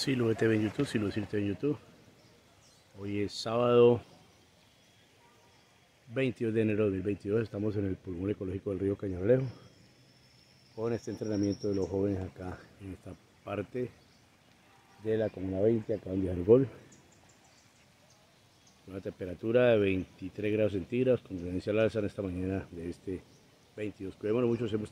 Siluete TV en YouTube, Siluete TV en YouTube. Hoy es sábado 22 de enero de 2022. Estamos en el pulmón ecológico del río Cañablejo con este entrenamiento de los jóvenes acá en esta parte de la Comuna 20, acá en Gol. Una temperatura de 23 grados centígrados con tendencia al alza en esta mañana de este 22. Cuidémonos mucho, hemos